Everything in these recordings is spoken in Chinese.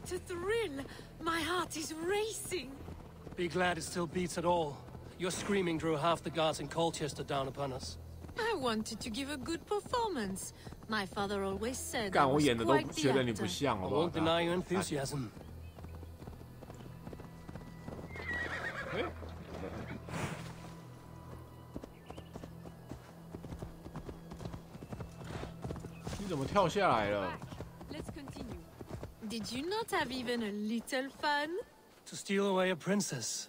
What a thrill! My heart is racing! Be glad it still beats at all. Your screaming drew half the guards in Colchester down upon us. I wanted to give a good performance. My father always said 干, I was quite the actor. I won't deny your enthusiasm. Hey? Did you not have even a little fun? To steal away a princess.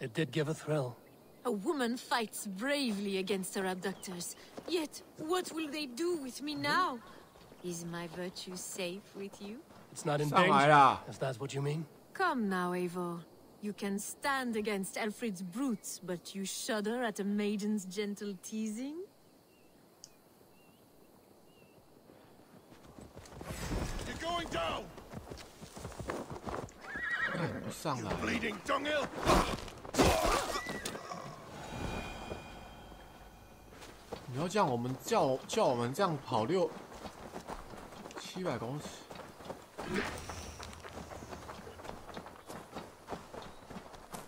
It did give a thrill. A woman fights bravely against her abductors. Yet, what will they do with me hmm? now? Is my virtue safe with you? It's not in danger, if that's what you mean. Come now, Eivor. You can stand against Alfred's brutes, but you shudder at a maiden's gentle teasing? You're going down! 不上了，你要这样，我们叫叫我们这样跑六七百公尺，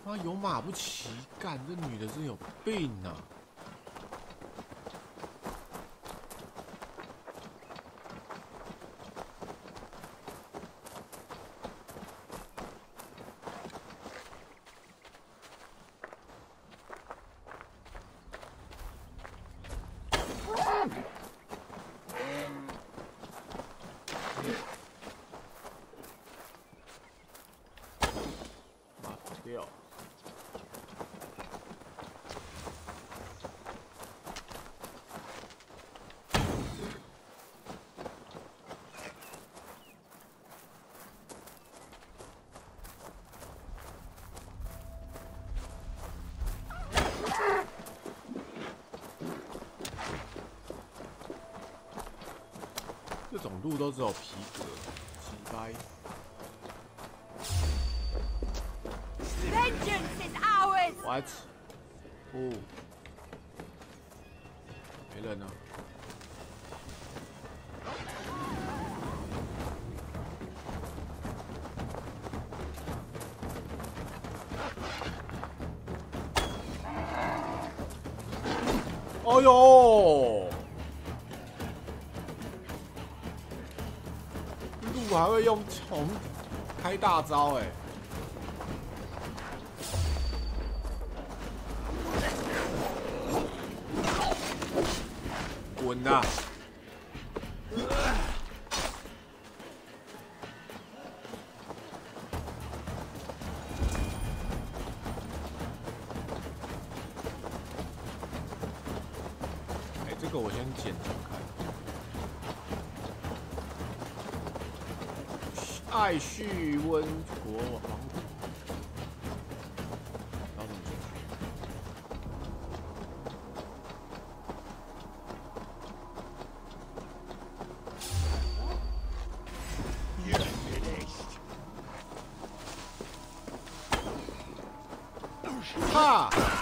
妈有马不骑，干这女的真有病啊！马跑掉。这种路都只有皮革，几掰。Vengeance is ours! What？哦，没人呢。哦呦！我还会用虫开大招哎、滚呐！Ha!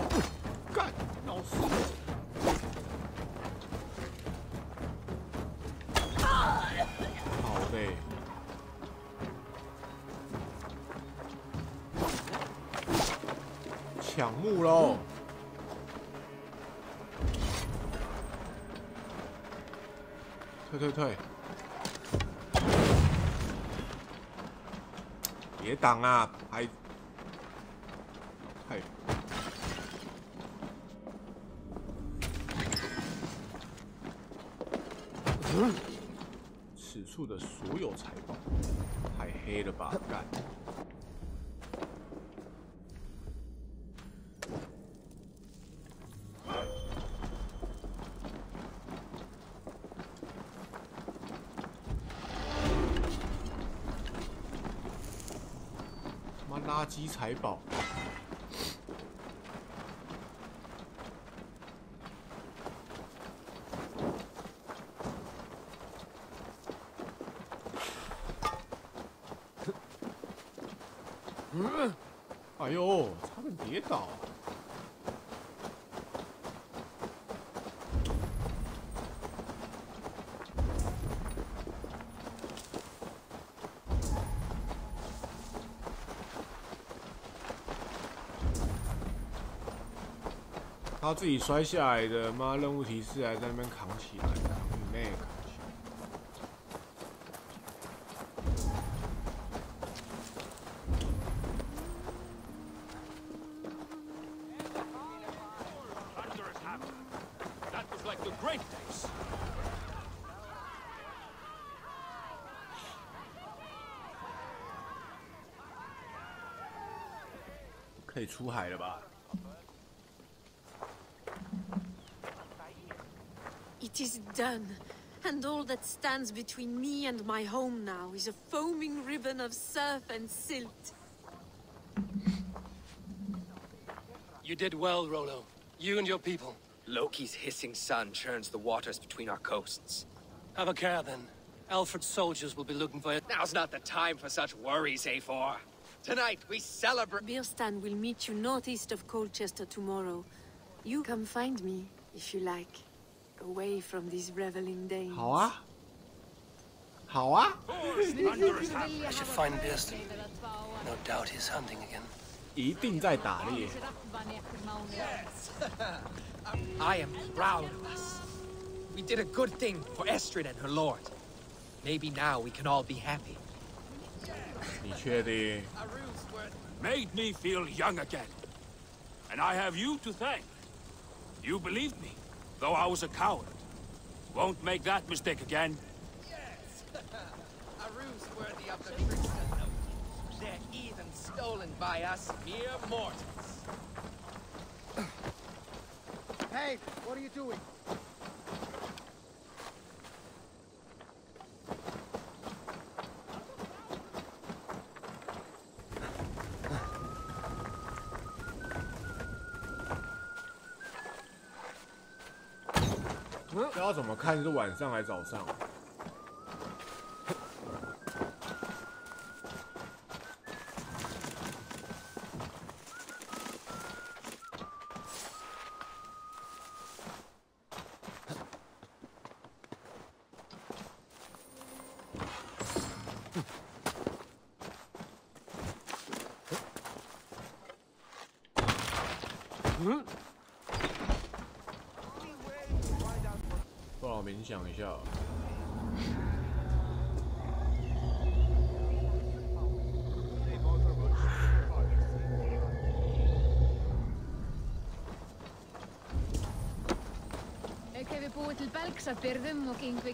跑！干！闹死！好嘞。抢木喽！退退退！别挡啊！此处的所有财宝，太黑了吧！干，他妈垃圾财宝。他自己摔下来的，妈任务提示还在那边扛起来，扛你妹！可以出海了吧？It is done. And all that stands between me and my home now is a foaming ribbon of surf and silt. You did well, Rolo. You and your people. Loki's hissing sun churns the waters between our coasts. Have a care then. Alfred's soldiers will be looking for you. Now's not the time for such worries, A4. Tonight we celebrate. Birstan will meet you northeast of Colchester tomorrow. You come find me, if you like Away from these reveling dames. 好啊，好啊， Thunder has happened. I should find Birston. No doubt he's hunting again. 一定在打猎。 I am proud of us. We did a good thing for Estrid and her lord. Maybe now we can all be happy. 你确定？ Made me feel young again. And I have you to thank. You believed me, though I was a coward. Won't make that mistake again. Yes! a ruse worthy of the Trickster note. They're even stolen by us mere mortals. Hey, what are you doing? 要怎么看是晚上还是早上？冥想一下。Auk hefur búið til belgs af byrðum og Yngvi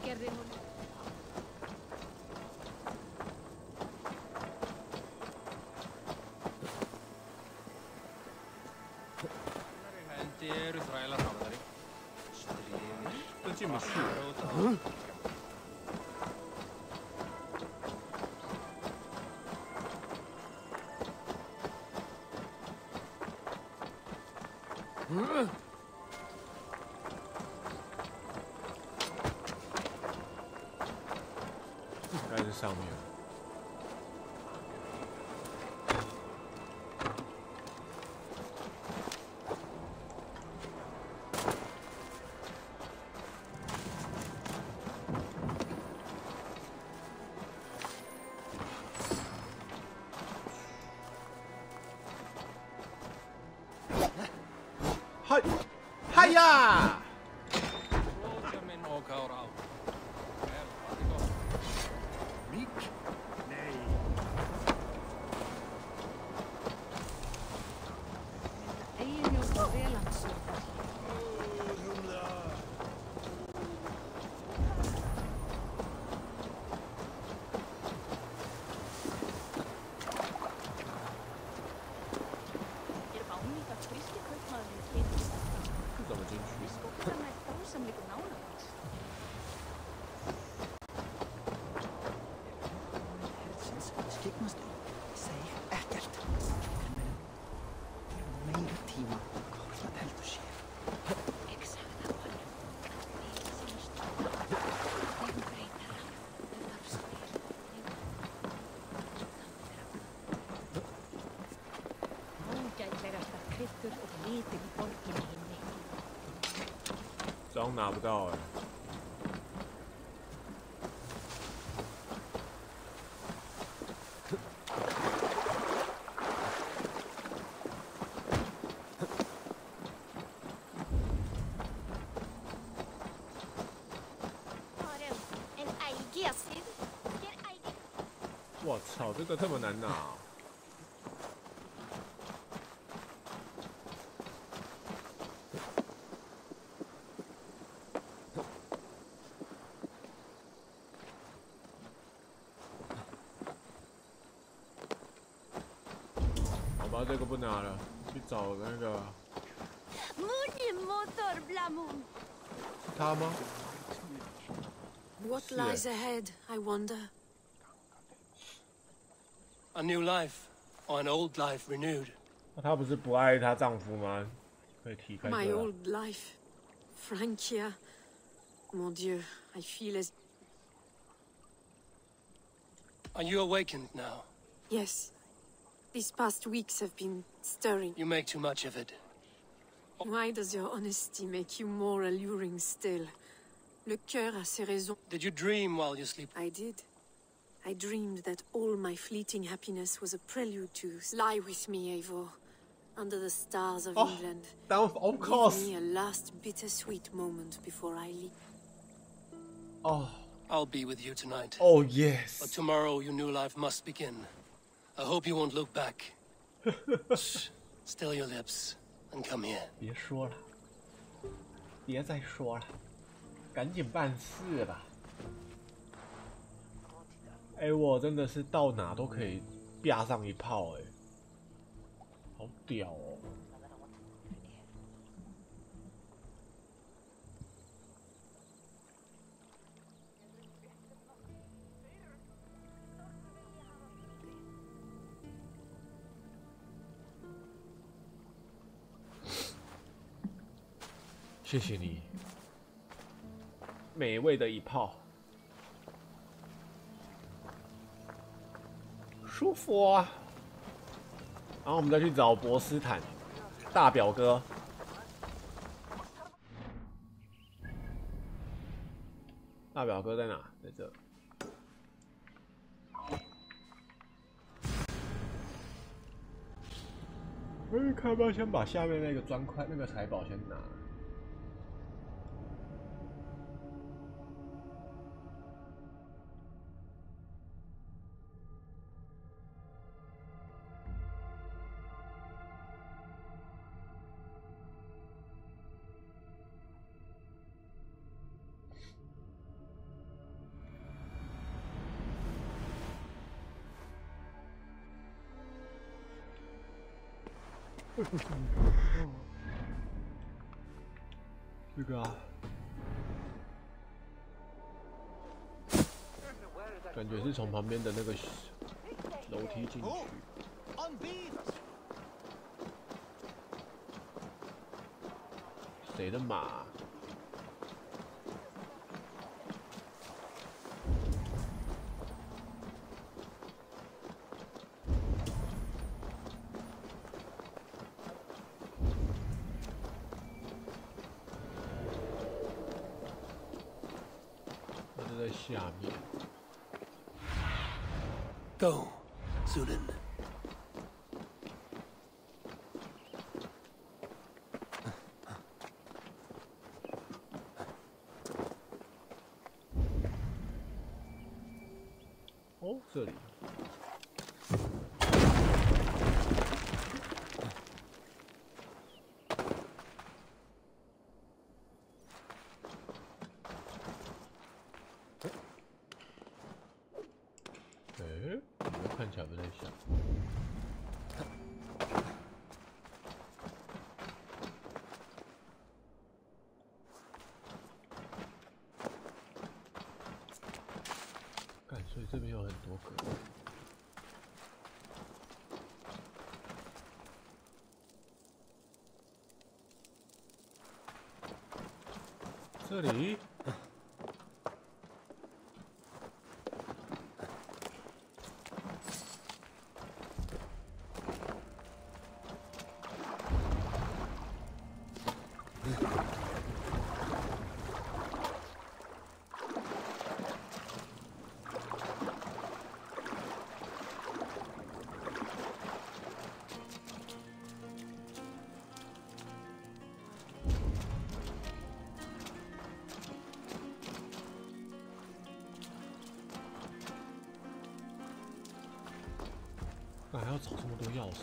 嗨，嗨呀！枪拿不到哎。我操，这个这么难拿、哦！这个不拿了，去找那个是他吗？ What Yeah. lies ahead, I wonder? A new life, or an old life renewed. 那她不是不爱她丈夫吗？可以提开 My 这个 old life. Frankia. Mon Dieu, I feel as... Are you awakened now? Yes. These past weeks have been stirring. You make too much of it. Why does your honesty make you more alluring still? Le cœur a ses raisons. Did you dream while you sleep? I did. I dreamed that all my fleeting happiness was a prelude to lie with me, Eivor, under the stars of Oh, England. That of of oh, Give course. me a last bittersweet moment before I leave. Oh, I'll be with you tonight. oh yes. But tomorrow, your new life must begin. I hope you won't look back. Shh. Still your lips and come here. 别说了，别再说了，赶紧办事吧。哎、我真的是到哪都可以啪上一炮、哎，好屌哦！谢谢你，美味的一泡，舒服啊！然后我们再去找博斯坦大表哥。大表哥在哪？在这。哎，看要不要先把下面那个砖块、那个财宝先拿。是从旁边的那个楼梯进去。谁的马？那就在下面。go, Zunin. 这里，找这么多钥匙？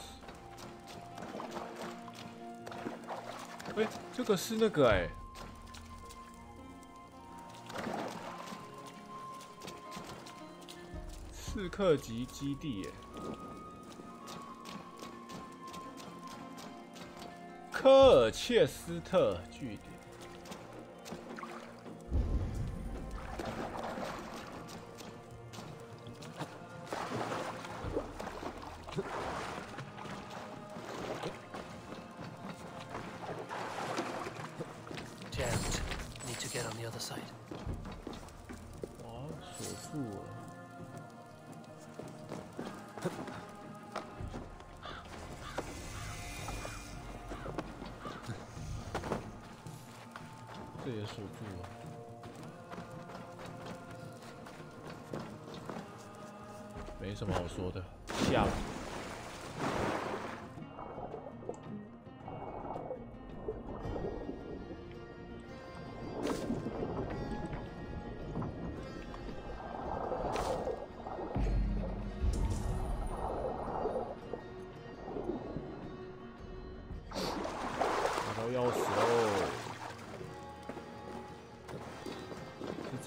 哎、这个是那个哎、刺客级基地哎、科尔切斯特据点。Jammed. Need to get on the other side. 哇，锁住了。这也锁住了。没什么好说的，下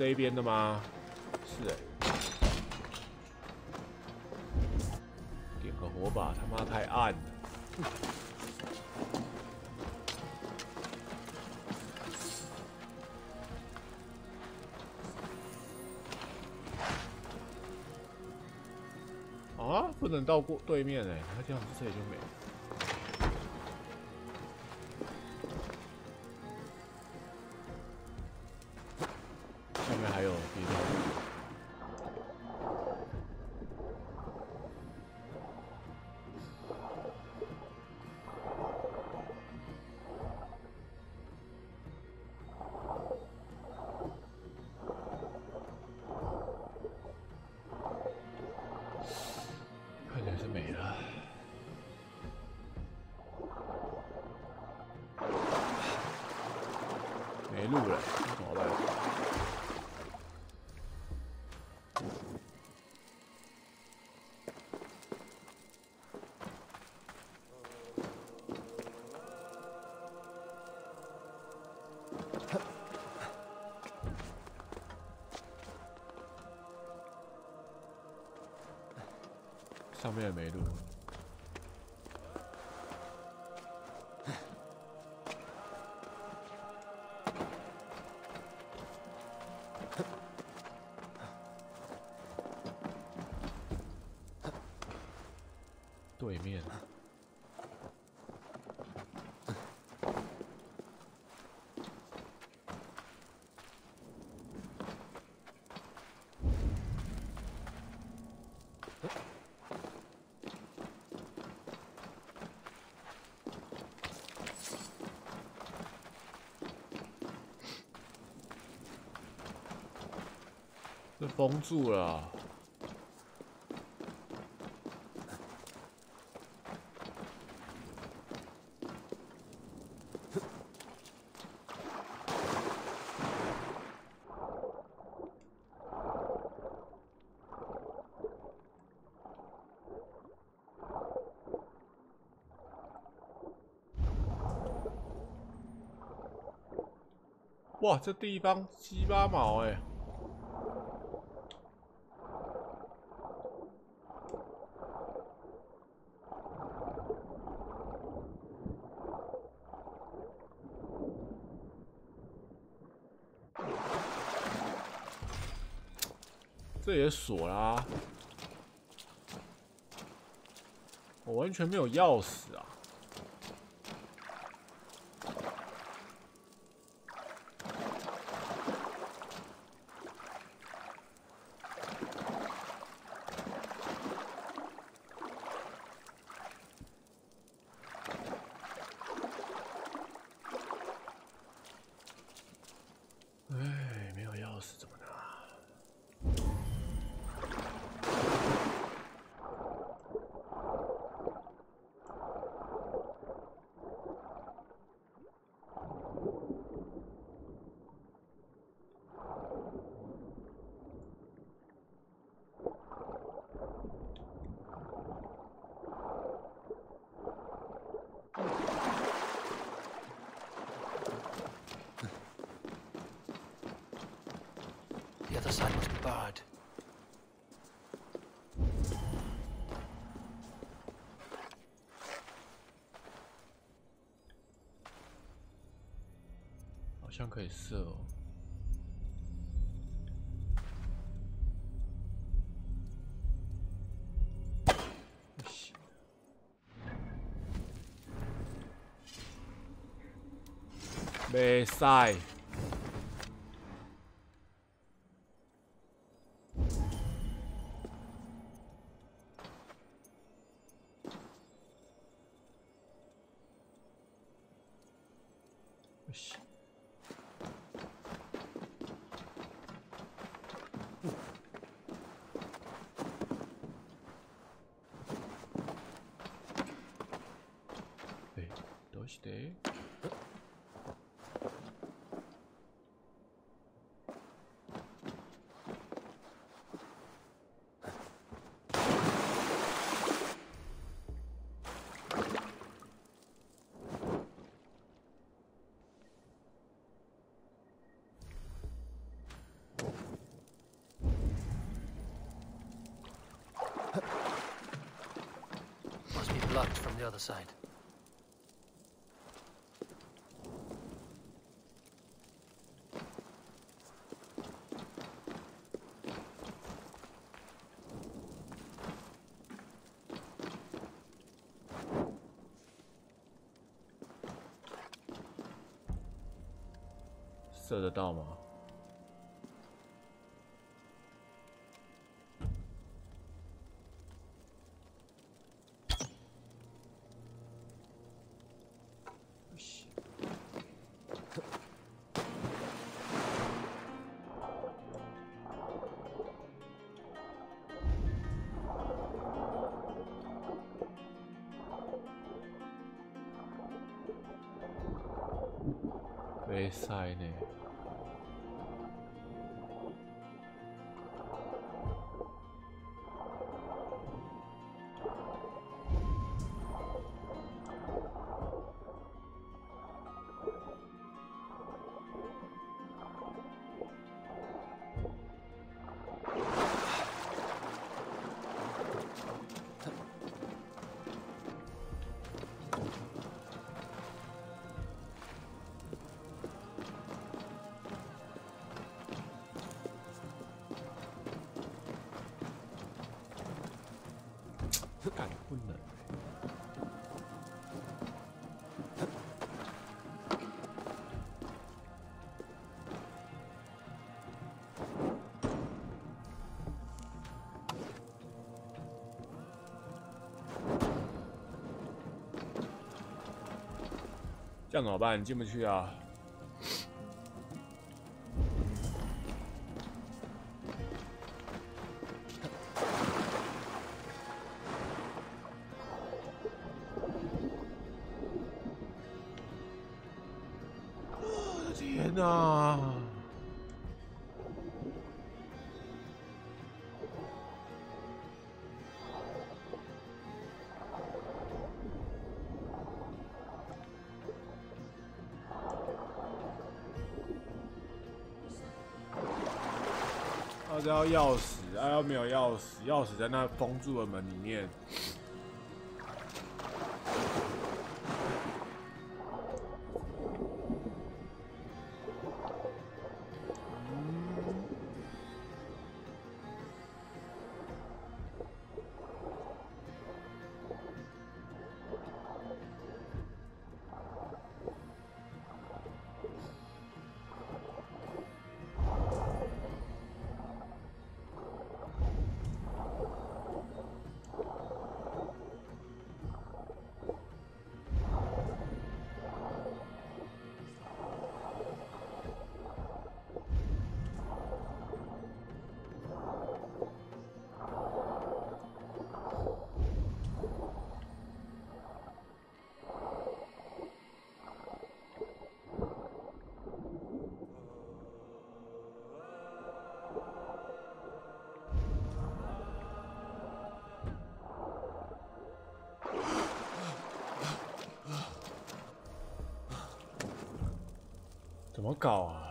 这一边的吗？是哎、点个火把，他妈太暗了。啊，不能到过对面哎、那这样子这里就没了。上面也没路。对面，封住了。哇，这地方鸡巴毛哎、这也锁啦、我完全没有钥匙啊！哎，没有钥匙怎么拿？像可以射哦。不行。没赛。blocked from the other side. Huh? 射得到吗？ 没这样怎么办？进不去啊！是，要钥匙，啊，要没有钥匙，钥匙在那封住的门里面。怎么搞啊？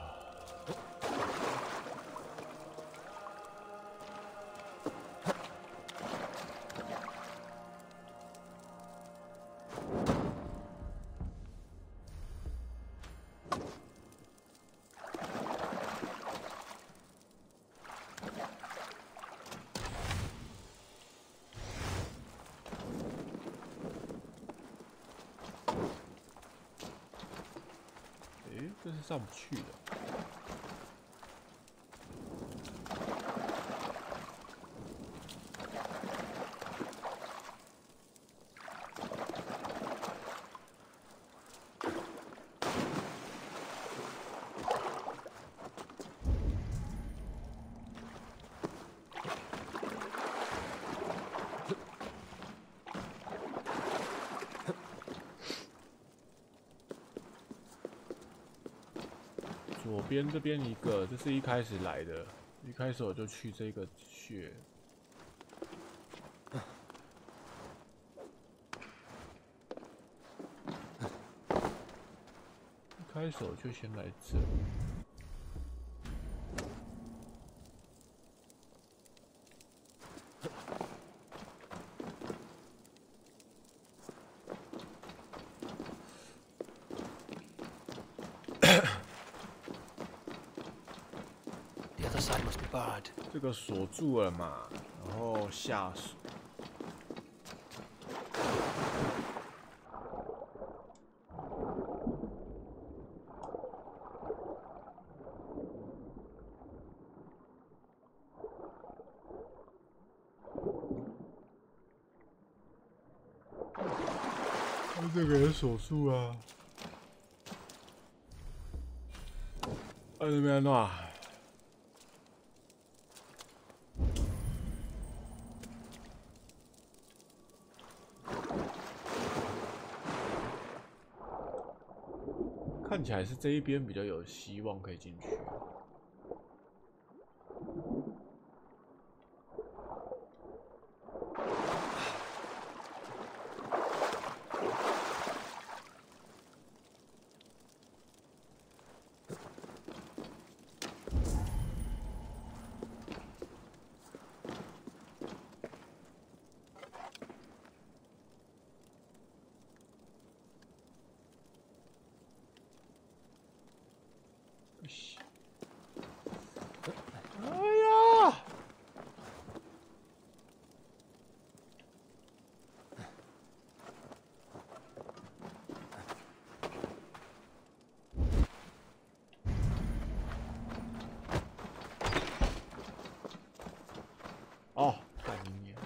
上不去的。左边这边一个，这是一开始来的，一开始我就去这个穴。一开始我就先来这。个锁住了嘛，然后下锁。它这个也锁住啊。啊，这边弄啊。看起来是这一边比较有希望可以进去。哎呀！哦，干你娘！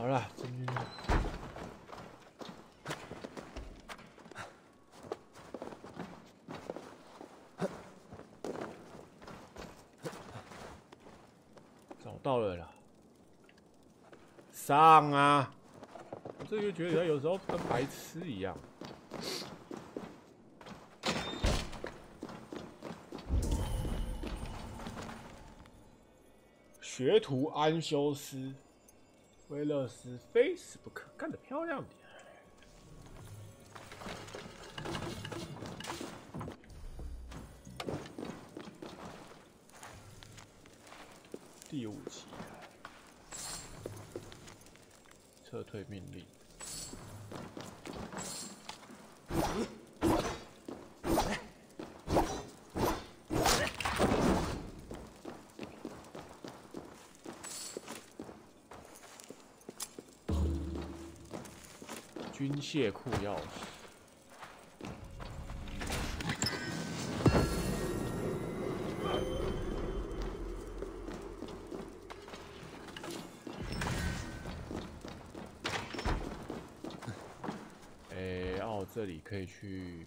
好了，进去。找到了啦！上啊！我这就觉得有时候跟白痴一样。学徒安修斯。威勒斯非死不可，干得漂亮点！第五期，撤退命令。军械库钥匙。哎，哦，这里可以去。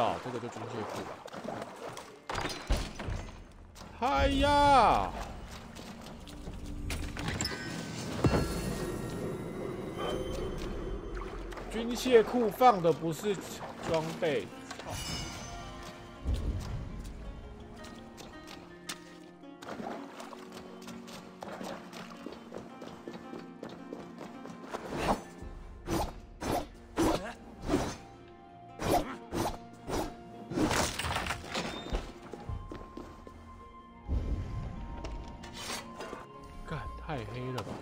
哦，这个就军械库吧。嗨呀！军械库放的不是装备。太黑了吧？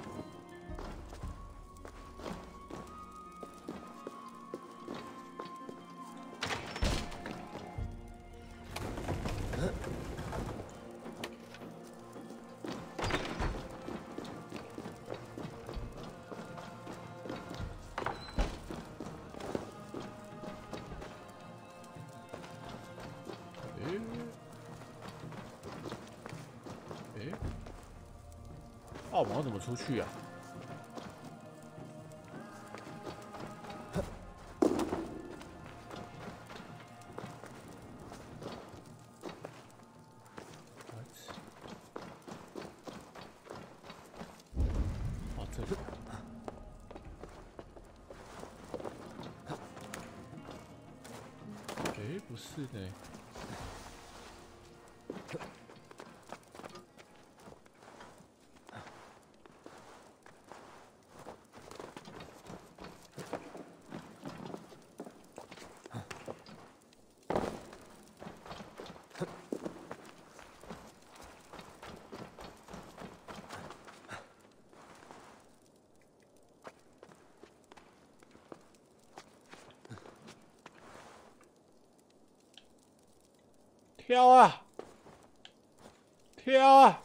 澳门要怎么出去啊？跳啊！跳啊！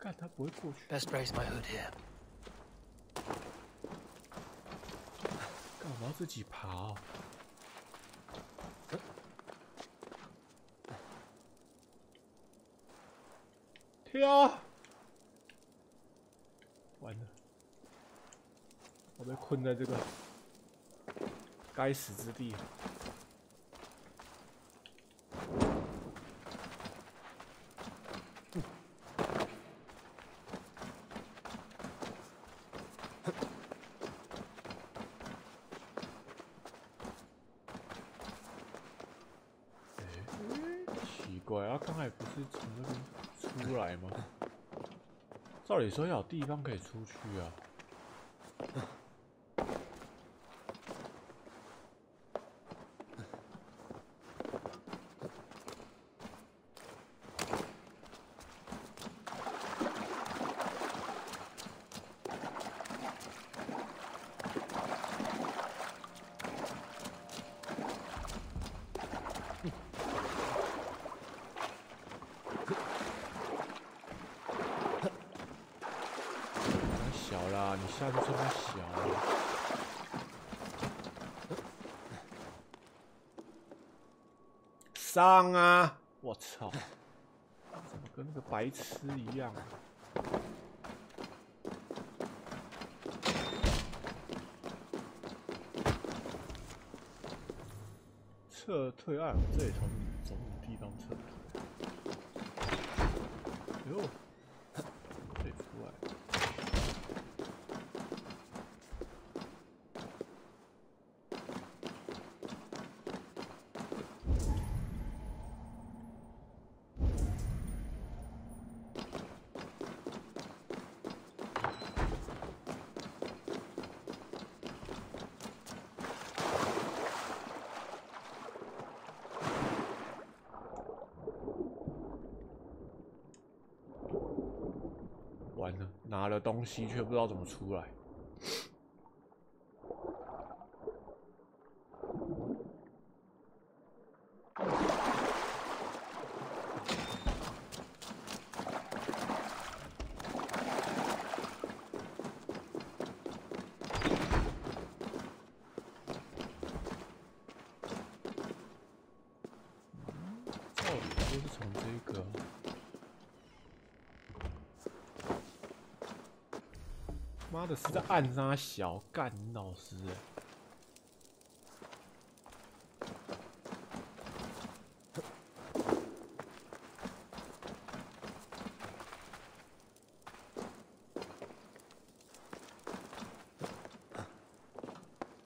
干他不会过去，Best raise my hood here. 干嘛自己爬、哦？跳啊！完了，我被困在这个 该死之地。奇怪，啊，刚才不是从那边出来吗？照理说要有地方可以出去啊。太小啦，你下去这么小啊。上啊！我操！怎么跟那个白痴一样？撤退啊！这里从从什么地方撤退？哟，可以出来。完了，拿了东西却不知道怎么出来。照理说是从这个。妈的，是在暗杀小干老师！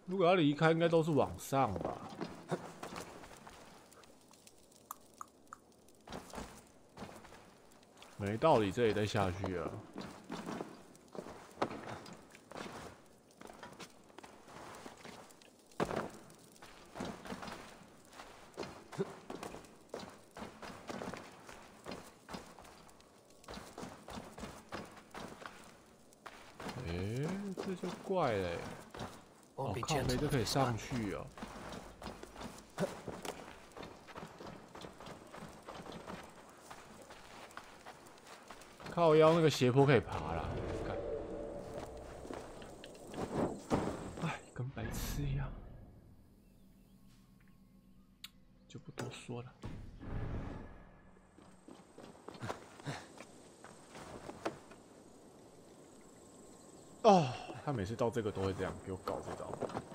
如果要离开，应该都是往上吧？没道理，这里再下去啊！这就怪嘞，我靠背就可以上去哦。靠腰那个斜坡可以爬。到这个都会这样给我搞这招。